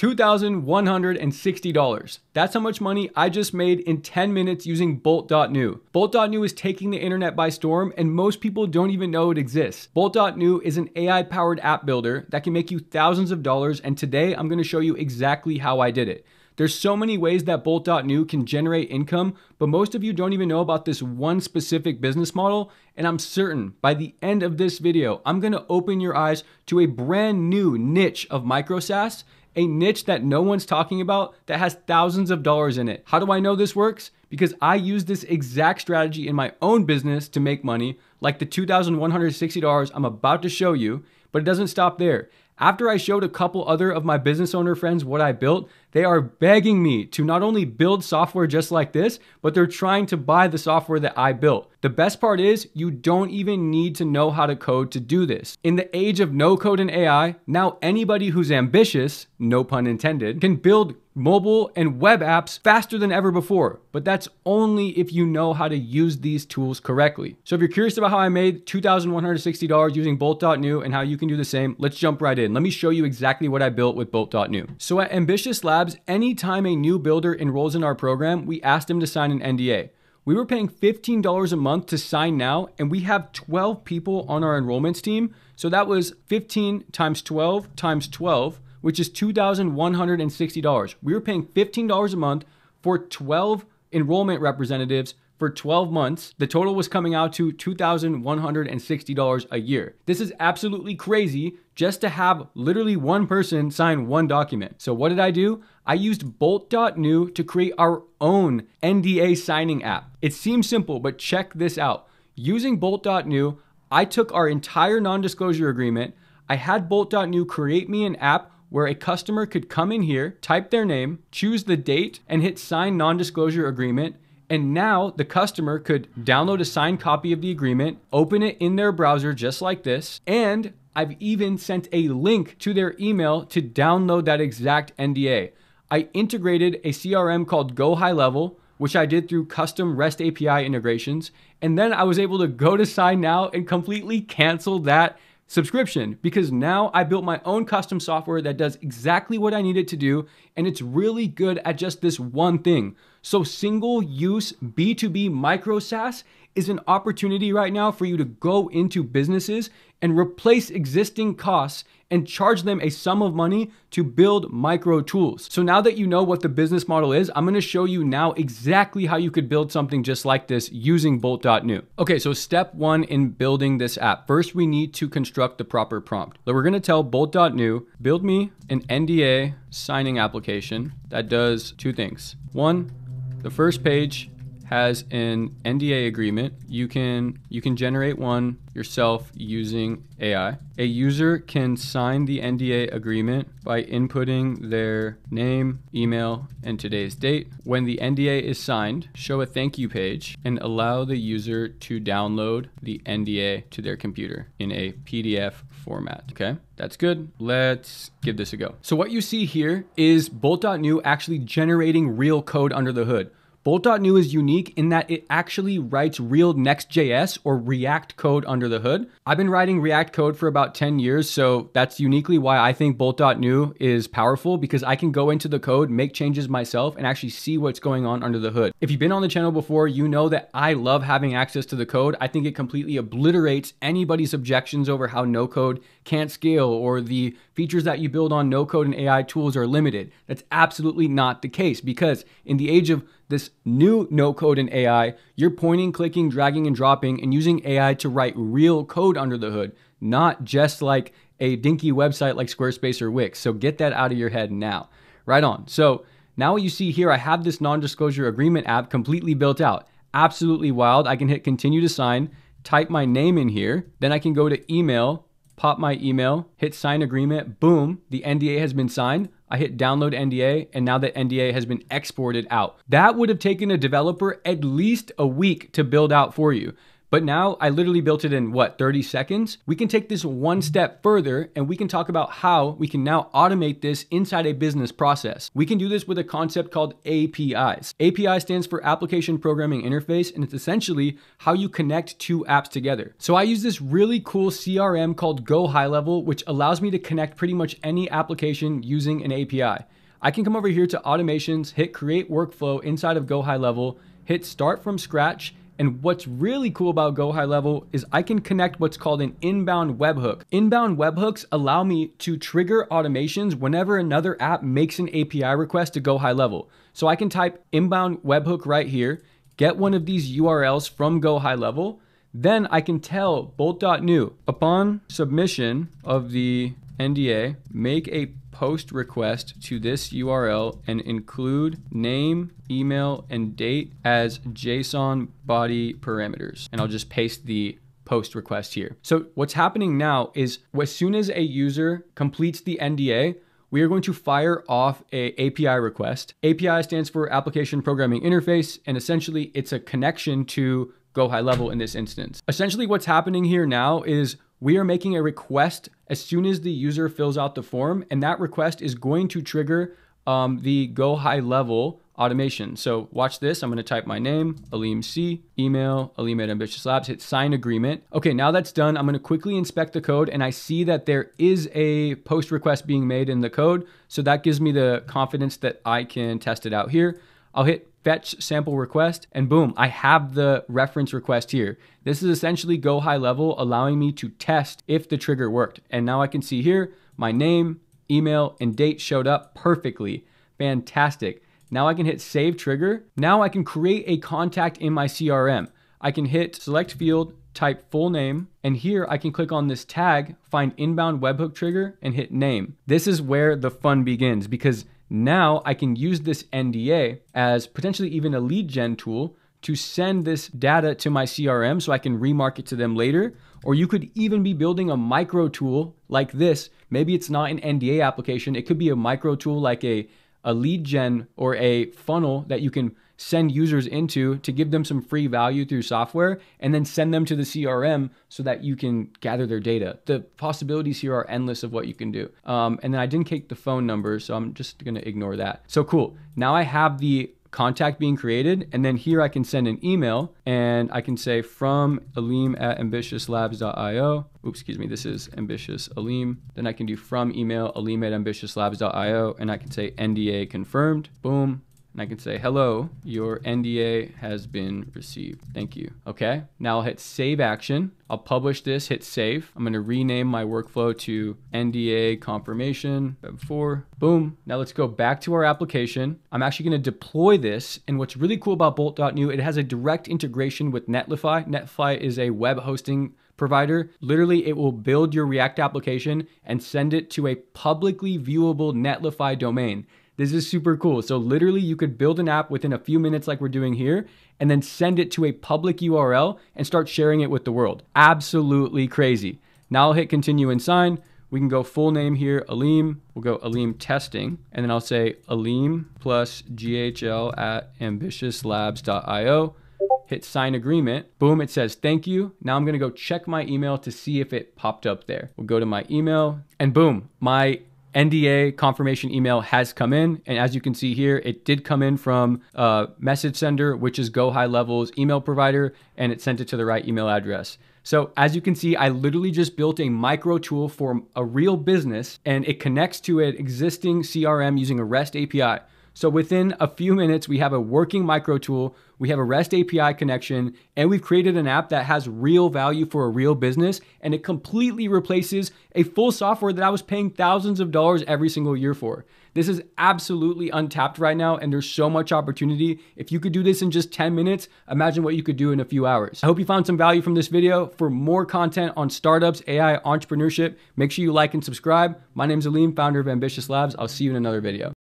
$2,160. That's how much money I just made in 10 minutes using Bolt.new. Bolt.new is taking the internet by storm and most people don't even know it exists. Bolt.new is an AI powered app builder that can make you thousands of dollars and today I'm going to show you exactly how I did it. There's so many ways that Bolt.new can generate income, but most of you don't even know about this one specific business model. And I'm certain by the end of this video, I'm gonna open your eyes to a brand new niche of micro SaaS, a niche that no one's talking about that has thousands of dollars in it. How do I know this works? Because I use this exact strategy in my own business to make money, like the $2,160 I'm about to show you, but it doesn't stop there. After I showed a couple other of my business owner friends what I built, they are begging me to not only build software just like this, but they're trying to buy the software that I built. The best part is you don't even need to know how to code to do this. In the age of no code and AI, now anybody who's ambitious, no pun intended, can build mobile and web apps faster than ever before. But that's only if you know how to use these tools correctly. So if you're curious about how I made $2,160 using Bolt.new and how you can do the same, let's jump right in. Let me show you exactly what I built with Bolt.new. So at Ambitious Labs, Labs, anytime a new builder enrolls in our program, we ask them to sign an NDA. We were paying $15 a month to SignNow, and we have 12 people on our enrollments team. So that was 15 times 12 times 12, which is $2,160. We were paying $15 a month for 12 enrollment representatives for 12 months, the total was coming out to $2,160 a year. This is absolutely crazy just to have literally one person sign one document. So what did I do? I used Bolt.new to create our own NDA signing app. It seems simple, but check this out. Using Bolt.new, I took our entire non-disclosure agreement, I had Bolt.new create me an app where a customer could come in here, type their name, choose the date, and hit sign non-disclosure agreement, and now the customer could download a signed copy of the agreement, open it in their browser just like this, and I've even sent a link to their email to download that exact NDA. I integrated a CRM called Go High Level, which I did through custom REST API integrations. And then I was able to go to SignNow and completely cancel that subscription because now I built my own custom software that does exactly what I need it to do. And it's really good at just this one thing. So single use B2B micro SaaS is an opportunity right now for you to go into businesses and replace existing costs and charge them a sum of money to build micro tools. So now that you know what the business model is, I'm gonna show you now exactly how you could build something just like this using Bolt.new. Okay, so step one in building this app. First, we need to construct the proper prompt. So we're gonna tell Bolt.new, build me an NDA signing application that does two things. One, the first page has an NDA agreement. You can you can generate one yourself using AI. A user can sign the NDA agreement by inputting their name, email, and today's date. When the NDA is signed, show a thank you page and allow the user to download the NDA to their computer in a PDF format. Okay, that's good. Let's give this a go. So what you see here is Bolt.new actually generating real code under the hood. Bolt.new is unique in that it actually writes real Next.js or React code under the hood. I've been writing React code for about 10 years, so that's uniquely why I think Bolt.new is powerful because I can go into the code, make changes myself, and actually see what's going on under the hood. If you've been on the channel before, you know that I love having access to the code. I think it completely obliterates anybody's objections over how no code can't scale or the features that you build on no code and AI tools are limited. That's absolutely not the case because in the age of this new no code and AI, you're pointing, clicking, dragging, and dropping and using AI to write real code under the hood, not just like a dinky website like Squarespace or Wix. So get that out of your head now. Right on. So now what you see here, I have this non disclosure agreement app completely built out. Absolutely wild. I can hit continue to sign, type my name in here, then I can go to email, pop my email, hit sign agreement, boom, the NDA has been signed. I hit download NDA, and now that NDA has been exported out. That would have taken a developer at least a week to build out for you. But now I literally built it in what, 30 seconds? We can take this one step further and we can talk about how we can now automate this inside a business process. We can do this with a concept called APIs. API stands for Application Programming Interface, and it's essentially how you connect two apps together. So I use this really cool CRM called Go High Level, which allows me to connect pretty much any application using an API. I can come over here to automations, hit create workflow inside of Go High Level, hit start from scratch, and what's really cool about Go High Level is I can connect what's called an inbound webhook. Inbound webhooks allow me to trigger automations whenever another app makes an API request to Go High Level. So I can type inbound webhook right here, get one of these URLs from Go High Level, then I can tell bolt.new upon submission of the NDA, make a post request to this URL and include name, email, and date as JSON body parameters. And I'll just paste the post request here. So what's happening now is as soon as a user completes the NDA, we are going to fire off a API request. API stands for Application Programming Interface, and essentially it's a connection to Go High Level in this instance. Essentially what's happening here now is we are making a request as soon as the user fills out the form, and that request is going to trigger um, the go high level automation. So watch this. I'm going to type my name, Alim C, email, Alim at Ambitious Labs, hit sign agreement. Okay, now that's done. I'm going to quickly inspect the code and I see that there is a post request being made in the code. So that gives me the confidence that I can test it out here. I'll hit fetch sample request, and boom, I have the reference request here. This is essentially go high level, allowing me to test if the trigger worked. And now I can see here, my name, email, and date showed up perfectly. Fantastic. Now I can hit save trigger. Now I can create a contact in my CRM. I can hit select field, type full name, and here I can click on this tag, find inbound webhook trigger, and hit name. This is where the fun begins because now I can use this NDA as potentially even a lead gen tool to send this data to my CRM so I can remarket to them later. Or you could even be building a micro tool like this. Maybe it's not an NDA application, it could be a micro tool like a, a lead gen or a funnel that you can send users into to give them some free value through software and then send them to the CRM so that you can gather their data. The possibilities here are endless of what you can do. Um, and then I didn't take the phone number, so I'm just gonna ignore that. So cool. Now I have the contact being created. And then here I can send an email and I can say from Alim at ambitiouslabs.io. Oops, excuse me, this is ambitious Alim. Then I can do from email Alim at ambitiouslabs.io and I can say NDA confirmed. Boom and I can say, hello, your NDA has been received. Thank you. Okay, now I'll hit save action. I'll publish this, hit save. I'm gonna rename my workflow to NDA confirmation, Web4. Boom. Now let's go back to our application. I'm actually gonna deploy this. And what's really cool about Bolt.new, it has a direct integration with Netlify. Netlify is a web hosting provider. Literally, it will build your React application and send it to a publicly viewable Netlify domain. This is super cool. So literally you could build an app within a few minutes like we're doing here and then send it to a public URL and start sharing it with the world. Absolutely crazy. Now I'll hit continue and sign. We can go full name here, Alim. We'll go Alim testing. And then I'll say Alim plus GHL at ambitiouslabs.io. Hit sign agreement. Boom, it says thank you. Now I'm gonna go check my email to see if it popped up there. We'll go to my email and boom, my NDA confirmation email has come in. And as you can see here, it did come in from uh, message sender, which is Go High Level's email provider, and it sent it to the right email address. So as you can see, I literally just built a micro tool for a real business and it connects to an existing CRM using a REST API. So within a few minutes, we have a working micro tool, we have a REST API connection, and we've created an app that has real value for a real business, and it completely replaces a full software that I was paying thousands of dollars every single year for. This is absolutely untapped right now, and there's so much opportunity. If you could do this in just 10 minutes, imagine what you could do in a few hours. I hope you found some value from this video. For more content on startups, AI, entrepreneurship, make sure you like and subscribe. My name is Alim, founder of Ambitious Labs. I'll see you in another video.